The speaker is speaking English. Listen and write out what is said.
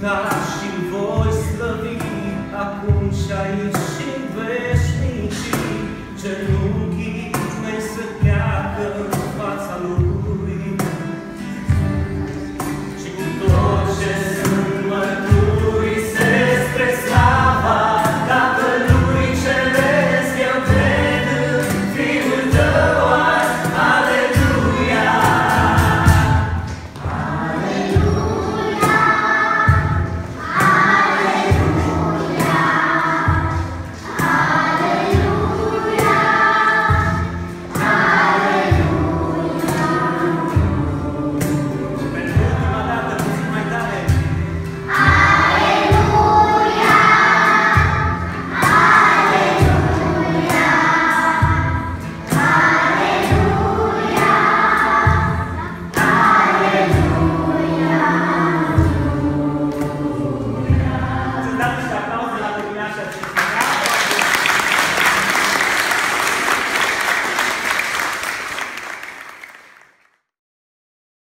not she